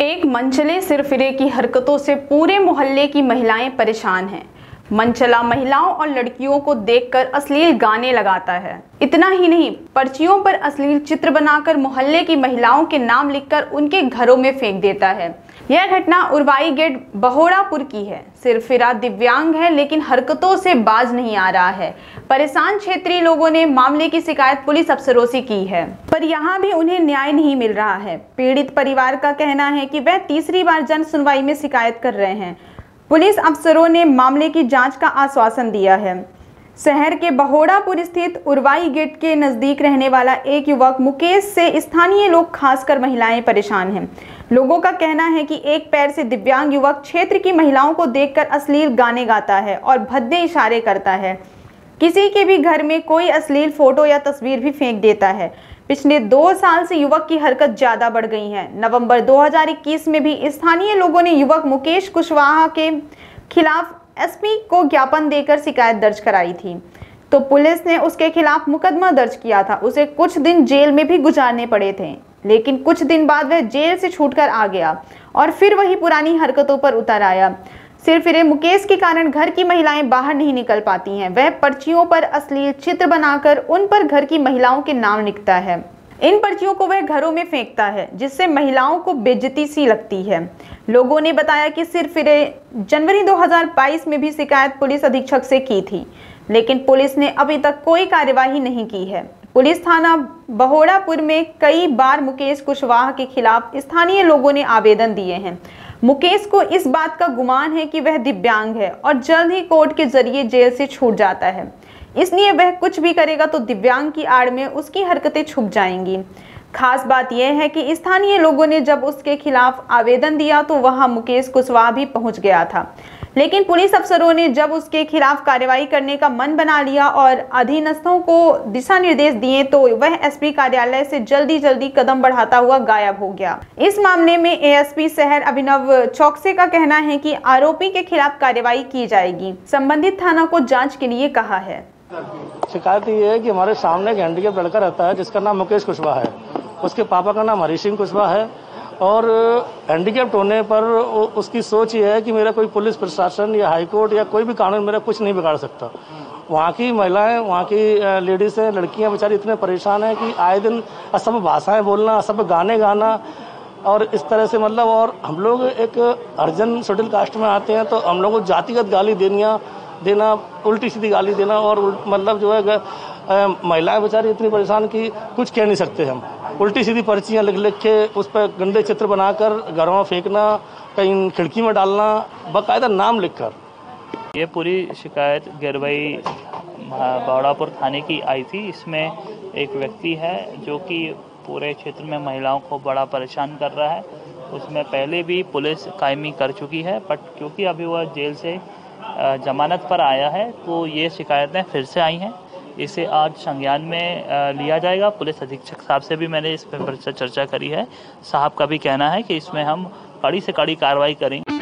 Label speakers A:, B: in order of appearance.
A: एक मंचले सिरफिरे की हरकतों से पूरे मोहल्ले की महिलाएँ परेशान हैं। मंचला महिलाओं और लड़कियों को देखकर अश्लील गाने लगाता है। इतना ही नहीं, पर्चियों पर अश्लील चित्र बनाकर मोहल्ले की महिलाओं के नाम लिखकर उनके घरों में फेंक देता है। यह घटना उर्वाई गेट बहोड़ापुर की है। सिरफिरा दिव्यांग है, लेकिन हरकतों से बाज नहीं आ रहा है। परेशान क्षेत्रीय लोगों ने मामले की शिकायत पुलिस अफसरों से की है। पर यहाँ भी उन्हें न्याय नहीं मिल रहा है। पीड़ित परिवार का कहना है कि वह तीसरी बार जन सुनवाई में शिकायत कर रहे हैं। पुलिस अफसरों ने मामले की जाँच का आश्वासन दिया है। शहर के बहोड़ापुर स्थित उर्वाई गेट के नज़दीक रहने वाला एक युवक मुकेश से स्थानीय लोग, खासकर महिलाएँ, परेशान हैं। लोगों का कहना है कि एक पैर से दिव्यांग युवक क्षेत्र की महिलाओं को देखकर अश्लील गाने गाता है और भद्दे इशारे करता है। किसी के भी घर में कोई अश्लील फ़ोटो या तस्वीर भी फेंक देता है। पिछले दो साल से युवक की हरकत ज़्यादा बढ़ गई है। नवंबर 2021 में भी स्थानीय लोगों ने युवक मुकेश कुशवाहा के खिलाफ एसपी को ज्ञापन देकर शिकायत दर्ज कराई थी। तो पुलिस ने उसके खिलाफ मुकदमा दर्ज किया था। उसे कुछ दिन जेल में भी गुजारने पड़े थे। लेकिन कुछ दिन बाद वह जेल से छूटकर आ गया और फिर वही पुरानी हरकतों पर उतर आया। सिर्फ़ फिर मुकेश के कारण घर की महिलाएँ बाहर नहीं निकल पाती हैं। वह पर्चियों पर अश्लील चित्र बनाकर उन पर घर की महिलाओं के नाम लिखता है। इन पर्चियों को वह घरों में फेंकता है, जिससे महिलाओं को बेजती सी लगती है। लोगों ने बताया कि सिर्फ़ फिर जनवरी 2022 में भी शिकायत पुलिस अधीक्षक से की थी, लेकिन पुलिस ने अभी तक कोई कार्यवाही नहीं की है। पुलिस थाना बहोड़ापुर में कई बार मुकेश कुशवाहा के खिलाफ स्थानीय लोगों ने आवेदन दिए हैं। मुकेश को इस बात का गुमान है कि वह दिव्यांग है और जल्द ही कोर्ट के ज़रिए जेल से छूट जाता है। इसलिए वह कुछ भी करेगा तो दिव्यांग की आड़ में उसकी हरकतें छुप जाएँगी। खास बात यह है कि स्थानीय लोगों ने जब उसके खिलाफ आवेदन दिया तो वहाँ मुकेश कुशवाहा भी पहुँच गया था। लेकिन पुलिस अफसरों ने जब उसके खिलाफ कार्रवाई करने का मन बना लिया और अधीनस्थों को दिशा निर्देश दिए तो वह एसपी कार्यालय से जल्दी जल्दी कदम बढ़ाता हुआ गायब हो गया। इस मामले में एएसपी शहर अभिनव चौकसे का कहना है कि आरोपी के खिलाफ कार्रवाई की जाएगी। संबंधित थाना को जाँच के लिए कहा है।
B: शिकायत ये है कि हमारे सामने एक हैंडीकेप लड़का रहता है, जिसका नाम मुकेश कुशवाहा है। उसके पापा का नाम हरी सिंह कुशवाहा है। और हैंडीकेप्ट होने पर उसकी सोच ये है कि मेरा कोई पुलिस प्रशासन या हाईकोर्ट या कोई भी कानून मेरा कुछ नहीं बिगाड़ सकता। वहाँ की महिलाएँ, वहाँ की लेडीज़ हैं, लड़कियाँ बेचारी इतने परेशान हैं कि आए दिन असभ भाषाएँ बोलना असभ गाने गाना और इस तरह से मतलब और हम लोग एक अर्जन शेड्यूल कास्ट में आते हैं तो हम लोगों को जातिगत गाली देनिया, देना उल्टी सीधी गाली देना और मतलब जो है महिलाएँ बेचारी इतनी परेशान कि कुछ कह नहीं सकते हम। उल्टी सीधी पर्चियाँ लिख लिख के उस पर गंदे चित्र बनाकर घरों में फेंकना, कहीं खिड़की में डालना, बाकायदा नाम लिखकर।
C: ये पूरी शिकायत गिरवई बौड़ापुर थाने की आई थी। इसमें एक व्यक्ति है जो कि पूरे क्षेत्र में महिलाओं को बड़ा परेशान कर रहा है। उसमें पहले भी पुलिस कायमी कर चुकी है, बट क्योंकि अभी वह जेल से जमानत पर आया है तो ये शिकायतें फिर से आई हैं। इसे आज संज्ञान में लिया जाएगा। पुलिस अधीक्षक साहब से भी मैंने इस पर चर्चा करी है। साहब का भी कहना है कि इसमें हम कड़ी से कड़ी कार्रवाई करेंगे